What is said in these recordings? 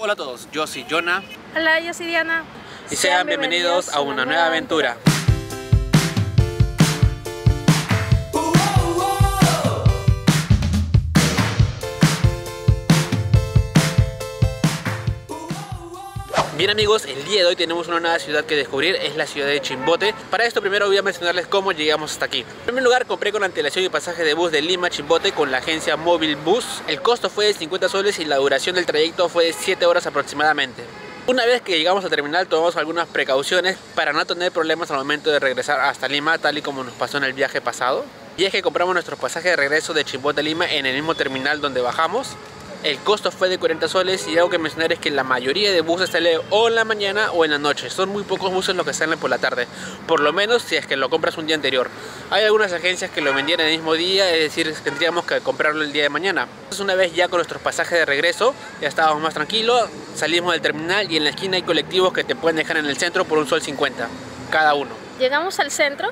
Hola a todos, yo soy Jonah. Hola, yo soy Diana. Y sean bienvenidos a una nueva aventura. Bien amigos, el día de hoy tenemos una nueva ciudad que descubrir, es la ciudad de Chimbote. Para esto primero voy a mencionarles cómo llegamos hasta aquí. En primer lugar, compré con antelación y pasaje de bus de Lima a Chimbote con la agencia Móvil Bus. El costo fue de 50 soles y la duración del trayecto fue de 7 horas aproximadamente. Una vez que llegamos al terminal tomamos algunas precauciones para no tener problemas al momento de regresar hasta Lima, tal y como nos pasó en el viaje pasado. Y es que compramos nuestro pasaje de regreso de Chimbote a Lima en el mismo terminal donde bajamos el costo fue de 40 soles y algo que mencionar es que la mayoría de buses salen o en la mañana o en la noche. Son muy pocos buses los que salen por la tarde. Por lo menos si es que lo compras un día anterior. Hay algunas agencias que lo vendían el mismo día, es decir, tendríamos que comprarlo el día de mañana. Entonces una vez ya con nuestros pasajes de regreso, ya estábamos más tranquilos, salimos del terminal y en la esquina hay colectivos que te pueden dejar en el centro por un sol 50 cada uno. Llegamos al centro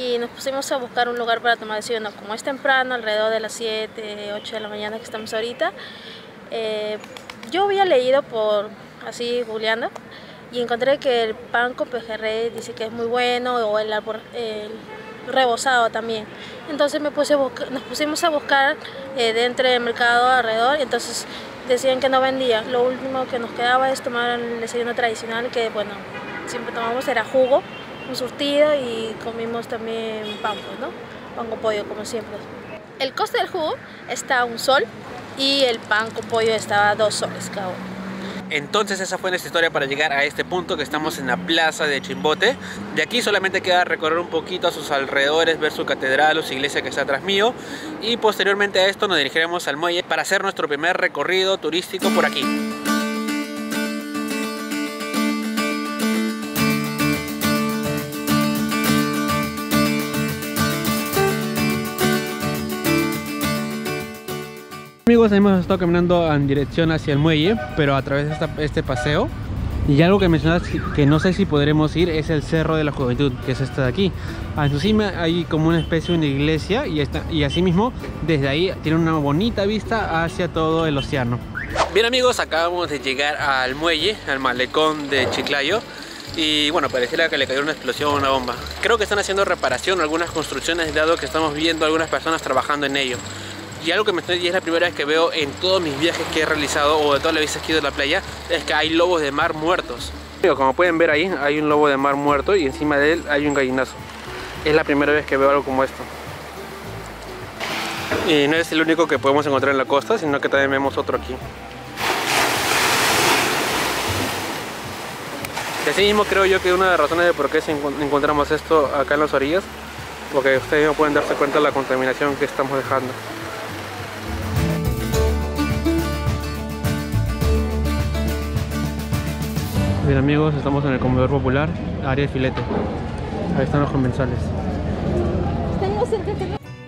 y nos pusimos a buscar un lugar para tomar desayuno. Como es temprano, alrededor de las 7, 8 de la mañana que estamos ahorita, eh, yo había leído por así googleando y encontré que el pan con pejerrey dice que es muy bueno o el, el rebozado también. Entonces me puse nos pusimos a buscar eh, dentro del mercado alrededor y entonces decían que no vendía. Lo último que nos quedaba es tomar el desayuno tradicional que bueno, siempre tomamos era jugo un y comimos también pan, pues, ¿no? Pan con pollo, como siempre. El coste del jugo está un sol y el pan con pollo estaba a dos soles cada. Entonces esa fue nuestra historia para llegar a este punto que estamos en la plaza de Chimbote. De aquí solamente queda recorrer un poquito a sus alrededores, ver su catedral o su iglesia que está atrás mío. Y posteriormente a esto nos dirigiremos al muelle para hacer nuestro primer recorrido turístico por aquí. Amigos, hemos estado caminando en dirección hacia el muelle, pero a través de este paseo. Y algo que mencionas que no sé si podremos ir es el Cerro de la Juventud, que es este de aquí. A su cima hay como una especie de iglesia y, esta, y asimismo desde ahí tiene una bonita vista hacia todo el océano. Bien amigos, acabamos de llegar al muelle, al malecón de Chiclayo. Y bueno, pareciera que le cayó una explosión o una bomba. Creo que están haciendo reparación algunas construcciones, dado que estamos viendo algunas personas trabajando en ello. Y algo que me estoy y es la primera vez que veo en todos mis viajes que he realizado o de todas las veces que he ido a la playa es que hay lobos de mar muertos. Como pueden ver ahí, hay un lobo de mar muerto y encima de él hay un gallinazo. Es la primera vez que veo algo como esto. Y no es el único que podemos encontrar en la costa, sino que también vemos otro aquí. Y así mismo creo yo que una de las razones de por qué encontramos esto acá en las orillas, porque ustedes no pueden darse cuenta de la contaminación que estamos dejando. Bien amigos, estamos en el comedor popular, área de filete. Ahí están los comensales.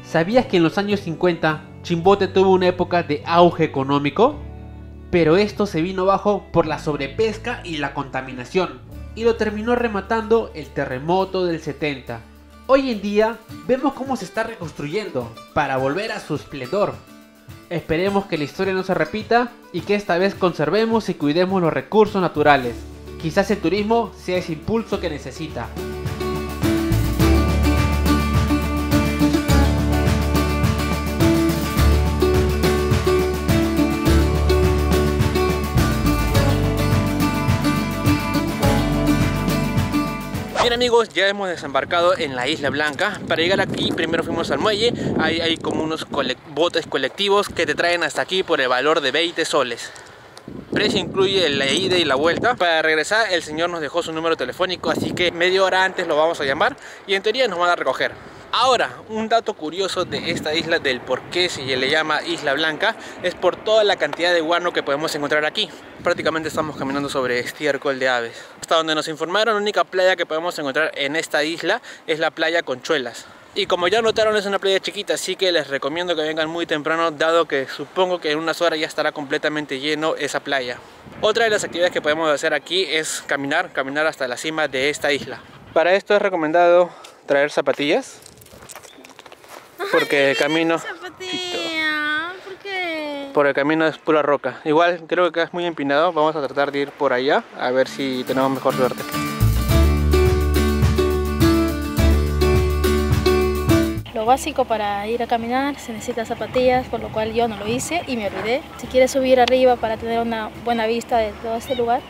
¿Sabías que en los años 50 Chimbote tuvo una época de auge económico? Pero esto se vino abajo por la sobrepesca y la contaminación, y lo terminó rematando el terremoto del 70. Hoy en día vemos cómo se está reconstruyendo para volver a su esplendor. Esperemos que la historia no se repita y que esta vez conservemos y cuidemos los recursos naturales. Quizás el turismo sea ese impulso que necesita. Bien amigos, ya hemos desembarcado en la Isla Blanca. Para llegar aquí primero fuimos al muelle. Ahí hay como unos botes colectivos que te traen hasta aquí por el valor de 20 soles precio incluye la ida y la vuelta. Para regresar el señor nos dejó su número telefónico, así que media hora antes lo vamos a llamar y en teoría nos van a recoger. Ahora, un dato curioso de esta isla, del por qué se le llama Isla Blanca, es por toda la cantidad de guano que podemos encontrar aquí. Prácticamente estamos caminando sobre estiércol de aves. Hasta donde nos informaron, la única playa que podemos encontrar en esta isla es la playa Conchuelas. Y como ya notaron es una playa chiquita, así que les recomiendo que vengan muy temprano, dado que supongo que en unas horas ya estará completamente lleno esa playa. Otra de las actividades que podemos hacer aquí es caminar, caminar hasta la cima de esta isla. Para esto es recomendado traer zapatillas, porque el camino... Zapatilla, ¿por qué? Por el camino es pura roca. Igual creo que es muy empinado. Vamos a tratar de ir por allá a ver si tenemos mejor suerte. Lo básico para ir a caminar se necesita zapatillas, por lo cual yo no lo hice y me olvidé. Si quieres subir arriba para tener una buena vista de todo este lugar,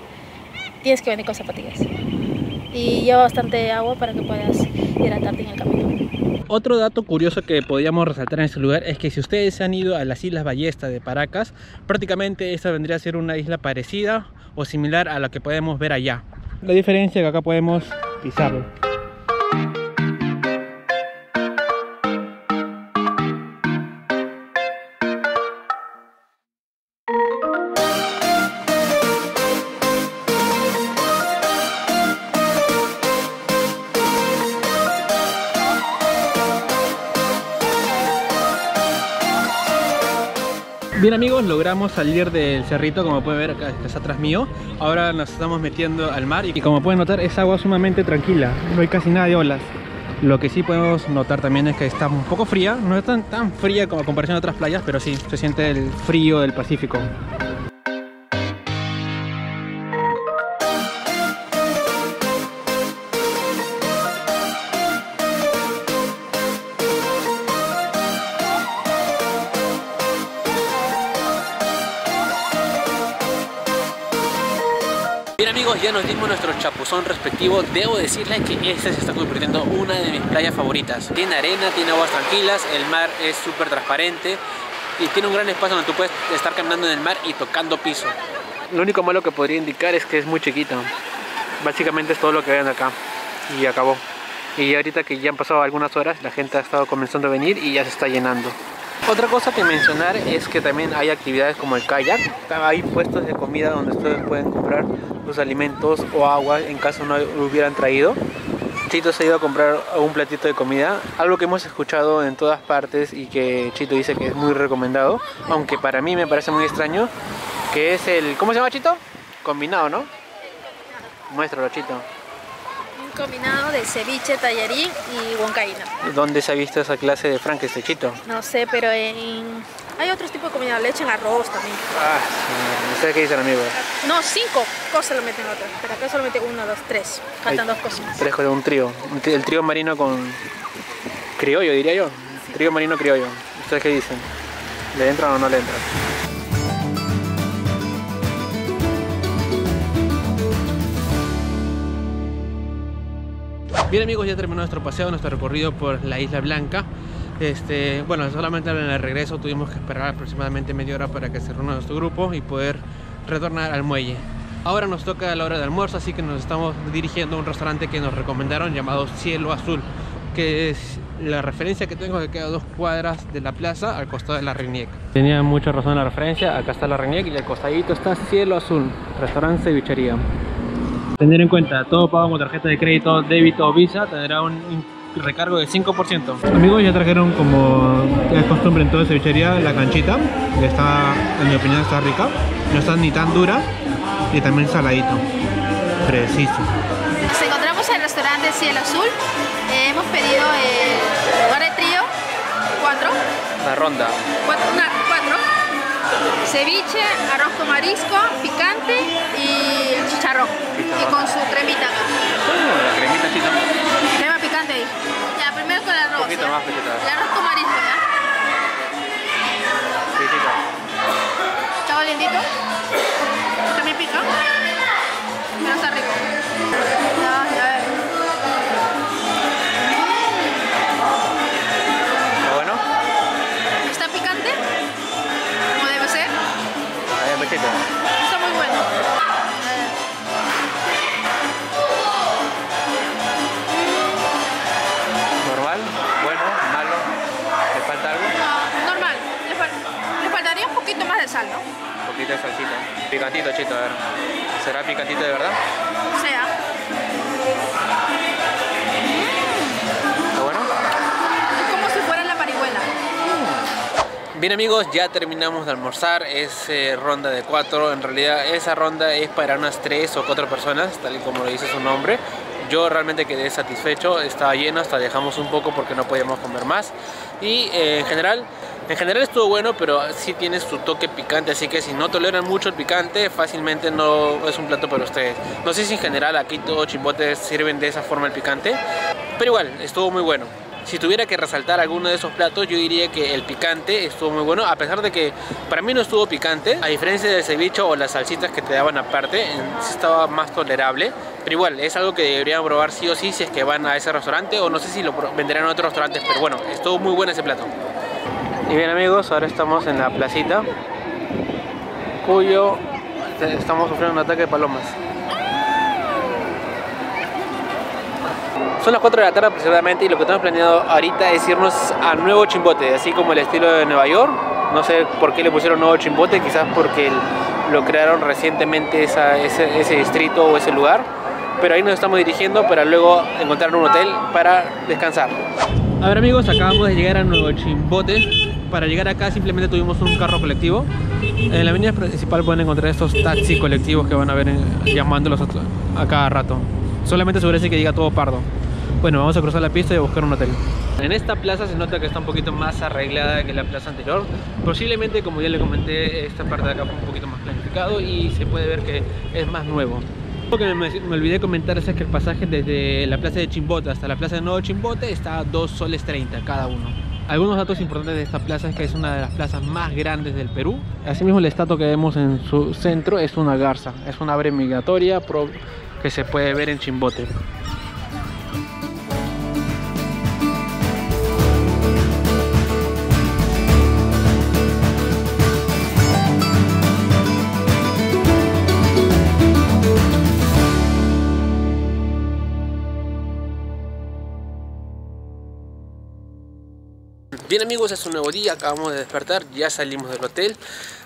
tienes que venir con zapatillas. Y lleva bastante agua para que puedas hidratarte en el camino. Otro dato curioso que podríamos resaltar en este lugar es que si ustedes han ido a las Islas Ballesta de Paracas, prácticamente esta vendría a ser una isla parecida o similar a la que podemos ver allá. La diferencia es que acá podemos pisarlo. Bien amigos, logramos salir del cerrito, como pueden ver acá está atrás mío. Ahora nos estamos metiendo al mar y como pueden notar es agua sumamente tranquila, no hay casi nada de olas. Lo que sí podemos notar también es que está un poco fría, no es tan, tan fría como a comparación de otras playas, pero sí, se siente el frío del Pacífico. Ya nos dimos nuestro chapuzón respectivo. Debo decirles que este se está convirtiendo en una de mis playas favoritas. Tiene arena, tiene aguas tranquilas, el mar es súper transparente y tiene un gran espacio donde tú puedes estar caminando en el mar y tocando piso. Lo único malo que podría indicar es que es muy chiquito. Básicamente es todo lo que ven acá y acabó. Y ahorita que ya han pasado algunas horas, la gente ha estado comenzando a venir y ya se está llenando. Otra cosa que mencionar es que también hay actividades como el kayak. Hay puestos de comida donde ustedes pueden comprar los alimentos o agua en caso no lo hubieran traído. Chito se ha ido a comprar un platito de comida, algo que hemos escuchado en todas partes y que Chito dice que es muy recomendado, aunque para mí me parece muy extraño, que es el... ¿Cómo se llama Chito? Combinado, ¿no? Muéstralo Chito. Combinado de ceviche, tallarín y huancaína. ¿Dónde se ha visto esa clase de frankenstein, Chito? No sé, pero en... hay otros tipos de comida, le echan arroz también. Ah, sí, sé qué dicen amigos. No, cinco cosas lo meten otras, pero acá solamente uno, dos, tres. Faltan dos cocinas. Tres con un trío. El trío marino con criollo, diría yo. Trío marino criollo. ¿Ustedes qué dicen? ¿Le entran o no le entran? Bien amigos, ya terminó nuestro paseo, nuestro recorrido por la Isla Blanca. Este, bueno, solamente en el regreso tuvimos que esperar aproximadamente media hora para que se reúna nuestro grupo y poder retornar al muelle. Ahora nos toca la hora de almuerzo, así que nos estamos dirigiendo a un restaurante que nos recomendaron llamado Cielo Azul, que es la referencia que tengo que queda a dos cuadras de la plaza al costado de la Reiniec. Tenía mucha razón la referencia, acá está la Reiniec y al costadito está Cielo Azul, restaurante cevichería. Tener en cuenta, todo pago con tarjeta de crédito, débito o visa tendrá un recargo del 5%. Amigos, ya trajeron como es costumbre en toda cevichería la canchita, que está, en mi opinión, está rica. No está ni tan dura y también saladito. Preciso. Nos encontramos en el restaurante Cielo Azul. Eh, hemos pedido el lugar de trío, cuatro, La ronda. cuatro, una- cuatro, ceviche, arroz con marisco, picante y chicharrón. Y con su cremita acá. la cremita chita. Crema picante ahí. Ya, primero con el arroz. Un poquito ¿ya? más, Pechita. El arroz con marisco, ¿ya? Sí, chita. Está calientito. También pica. Pero está rico. Ya, ya Bien amigos, ya terminamos de almorzar, es eh, ronda de cuatro, en realidad esa ronda es para unas tres o cuatro personas, tal y como lo dice su nombre. Yo realmente quedé satisfecho, estaba lleno, hasta dejamos un poco porque no podíamos comer más. Y eh, en general En general estuvo bueno, pero sí tiene su toque picante, así que si no toleran mucho el picante, fácilmente no es un plato para ustedes. No sé si en general aquí todos chimbotes sirven de esa forma el picante, pero igual, estuvo muy bueno. Si tuviera que resaltar alguno de esos platos, yo diría que el picante estuvo muy bueno, a pesar de que para mí no estuvo picante, a diferencia del ceviche o las salsitas que te daban aparte, estaba más tolerable. Pero igual, es algo que deberían probar sí o sí si es que van a ese restaurante, o no sé si lo venderán en otros restaurantes, pero bueno, estuvo muy bueno ese plato. Y bien amigos, ahora estamos en la placita, cuyo estamos sufriendo un ataque de palomas. Son las 4 de la tarde aproximadamente y lo que tenemos planeado ahorita es irnos a Nuevo Chimbote, así como el estilo de Nueva York. No sé por qué le pusieron Nuevo Chimbote, quizás porque lo crearon recientemente ese, distrito o ese lugar. Pero ahí nos estamos dirigiendo para luego encontrar un hotel para descansar. A ver amigos, acabamos de llegar a Nuevo Chimbote. Para llegar acá simplemente tuvimos un carro colectivo. En la avenida principal pueden encontrar estos taxis colectivos que van a ver llamándolos a cada rato. Solamente sobre ese que diga todo pardo. Bueno, vamos a cruzar la pista y a buscar un hotel. En esta plaza se nota que está un poquito más arreglada que la plaza anterior. Posiblemente, como ya le comenté, esta parte de acá fue un poquito más planificado y se puede ver que es más nuevo. Lo que me, olvidé comentar es que el pasaje desde la plaza de Chimbote hasta la plaza de Nuevo Chimbote está a 2 soles 30 cada uno. Algunos datos importantes de esta plaza es que es una de las plazas más grandes del Perú. Asimismo el estatua que vemos en su centro es una garza, es una ave migratoria que se puede ver en Chimbote. Bien amigos, es un nuevo día, acabamos de despertar, ya salimos del hotel.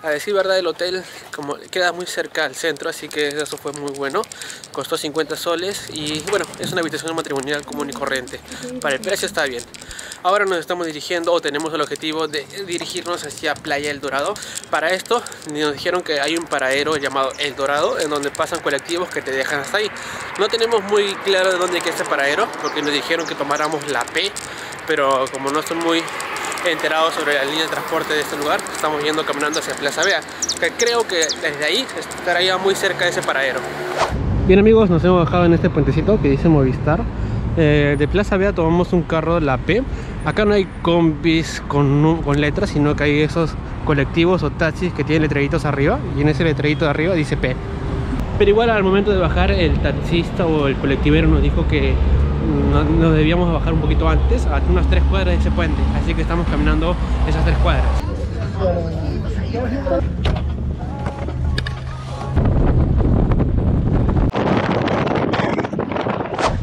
A decir verdad, el hotel como queda muy cerca al centro, así que eso fue muy bueno. Costó 50 soles y bueno, es una habitación matrimonial común y corriente. Para el precio está bien. Ahora nos estamos dirigiendo o tenemos el objetivo de dirigirnos hacia Playa El Dorado. Para esto nos dijeron que hay un paradero llamado El Dorado en donde pasan colectivos que te dejan hasta ahí. No tenemos muy claro de dónde queda este paradero porque nos dijeron que tomáramos la P, pero como no estoy muy enterado sobre la línea de transporte de este lugar. Estamos yendo caminando hacia Plaza Vea, que creo que desde ahí estaría muy cerca de ese paradero. Bien amigos, nos hemos bajado en este puentecito que dice Movistar. Eh, de Plaza Vea tomamos un carro, la P. Acá no hay combis con, con letras, sino que hay esos colectivos o taxis que tienen letreritos arriba y en ese letrerito de arriba dice P. Pero igual al momento de bajar el taxista o el colectivero nos dijo que nos debíamos bajar un poquito antes, a unas tres cuadras de ese puente. Así que estamos caminando esas tres cuadras.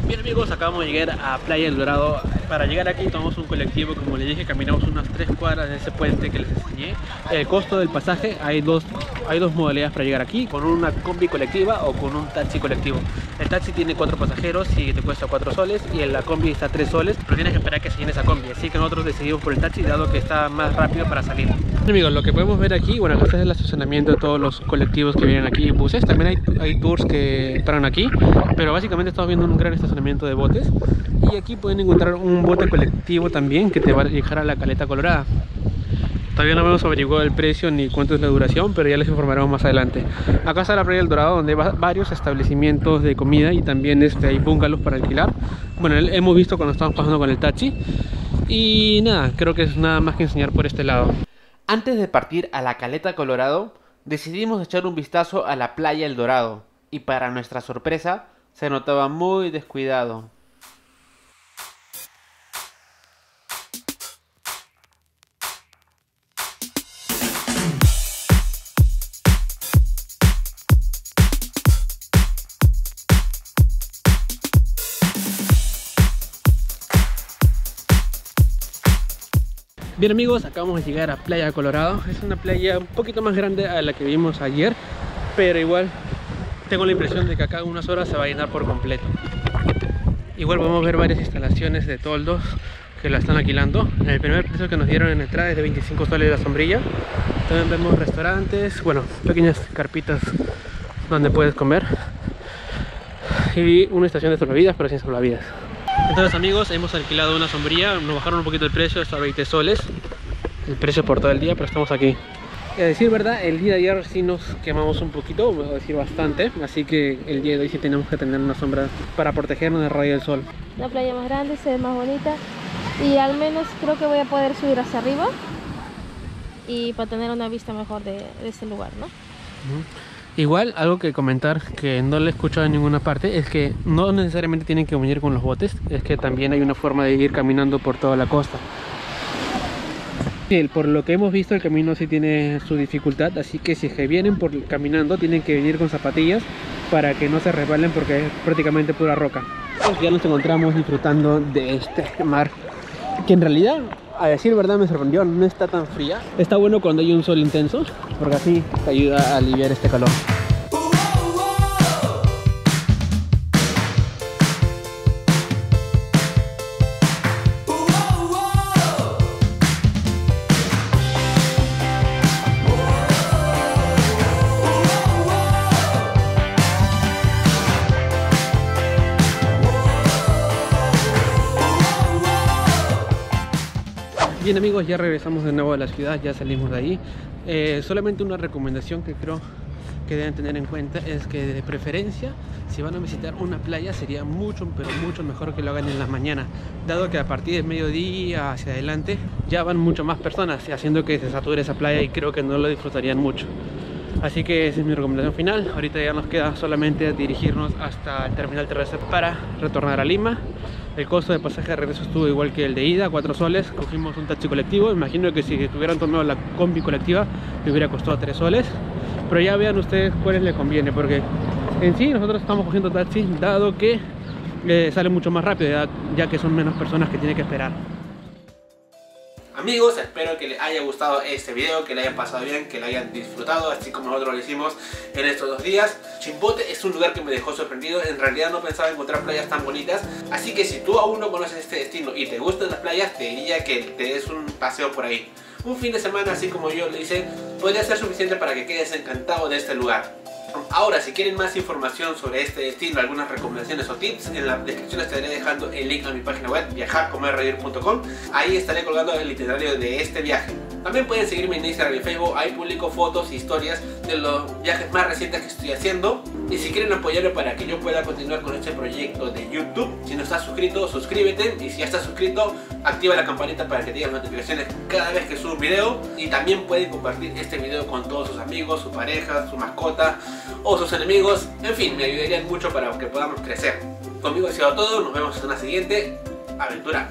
Bien amigos, acabamos de llegar a Playa El Dorado para llegar aquí tomamos un colectivo, como les dije, caminamos unas tres cuadras de ese puente que les enseñé. El costo del pasaje, hay dos, hay dos modalidades para llegar aquí, con una combi colectiva o con un taxi colectivo. El taxi tiene cuatro pasajeros y te cuesta cuatro soles y la combi está tres soles, pero tienes que esperar que se llene esa combi. Así que nosotros decidimos por el taxi dado que está más rápido para salir. Amigos, lo que podemos ver aquí, bueno, este es el estacionamiento de todos los colectivos que vienen aquí, buses. También hay, tours que paran aquí, pero básicamente estamos viendo un gran estacionamiento de botes. Y aquí pueden encontrar un bote colectivo también que te va a llegar a la caleta colorada. Todavía no hemos averiguado el precio ni cuánto es la duración, pero ya les informaremos más adelante. Acá está la playa del Dorado, donde hay varios establecimientos de comida y también este, hay bungalows para alquilar. Bueno, hemos visto cuando estamos pasando con el taxi. Y nada, creo que es nada más que enseñar por este lado. Antes de partir a la caleta Colorado, decidimos echar un vistazo a la playa El Dorado. Y para nuestra sorpresa, se notaba muy descuidado. Bien amigos, acabamos de llegar a Playa Colorado. Es una playa un poquito más grande a la que vimos ayer Pero igual tengo la impresión de que acá en unas horas se va a llenar por completo. Igual podemos ver varias instalaciones de toldos que la están alquilando. El primer precio que nos dieron en entrada es de 25 soles la sombrilla. También vemos restaurantes, bueno, pequeñas carpitas donde puedes comer. Y una estación de salvavidas, pero sin salvavidas entonces amigos, hemos alquilado una sombrilla, nos bajaron un poquito el precio, está a 20 soles el precio por todo el día, pero estamos aquí. A decir verdad, el día de ayer sí nos quemamos un poquito, vamos a decir bastante, así que el día de hoy sí tenemos que tener una sombra para protegernos del rayo del sol. La playa más grande, se ve más bonita y al menos creo que voy a poder subir hacia arriba y para tener una vista mejor de, de este lugar, ¿no? Igual, algo que comentar que no le he escuchado en ninguna parte es que no necesariamente tienen que venir con los botes, es que también hay una forma de ir caminando por toda la costa. Sí, por lo que hemos visto el camino sí tiene su dificultad, así que si que vienen por caminando tienen que venir con zapatillas para que no se resbalen porque es prácticamente pura roca. Pues ya nos encontramos disfrutando de este mar que en realidad a decir verdad me sorprendió, no está tan fría. Está bueno cuando hay un sol intenso, porque así te ayuda a aliviar este calor. Bien amigos, ya regresamos de nuevo a la ciudad, ya salimos de ahí. Eh, solamente una recomendación que creo que deben tener en cuenta es que de preferencia si van a visitar una playa sería mucho pero mucho mejor que lo hagan en la mañana dado que a partir de mediodía hacia adelante ya van mucho más personas haciendo que se sature esa playa y creo que no lo disfrutarían mucho. Así que esa es mi recomendación final. Ahorita ya nos queda solamente dirigirnos hasta el terminal terrestre para retornar a Lima el costo de pasaje de regreso estuvo igual que el de ida, 4 soles. Cogimos un taxi colectivo. Imagino que si tuvieran tomado la combi colectiva, le hubiera costado 3 soles. Pero ya vean ustedes cuáles les conviene, porque en sí nosotros estamos cogiendo taxi, dado que eh, sale mucho más rápido, ya, que son menos personas que tienen que esperar. Amigos, espero que les haya gustado este video, que le hayan pasado bien, que lo hayan disfrutado, así como nosotros lo hicimos en estos dos días. Chimbote es un lugar que me dejó sorprendido, en realidad no pensaba encontrar playas tan bonitas, así que si tú aún no conoces este destino y te gustan las playas, te diría que te des un paseo por ahí. Un fin de semana, así como yo lo hice, podría ser suficiente para que quedes encantado de este lugar. Ahora, si quieren más información sobre este destino, algunas recomendaciones o tips, en la descripción estaré dejando el link a mi página web viajarcomerreír.com. Ahí estaré colgando el itinerario de este viaje. También pueden seguirme en Instagram y Facebook, ahí publico fotos e historias de los viajes más recientes que estoy haciendo. Y si quieren apoyarme para que yo pueda continuar con este proyecto de YouTube, si no estás suscrito, suscríbete. Y si ya estás suscrito, activa la campanita para que te lleguen notificaciones cada vez que subo un video. Y también pueden compartir este video con todos sus amigos, su pareja, su mascota o sus enemigos. En fin, me ayudarían mucho para que podamos crecer. Conmigo ha sido todo, nos vemos en una siguiente aventura.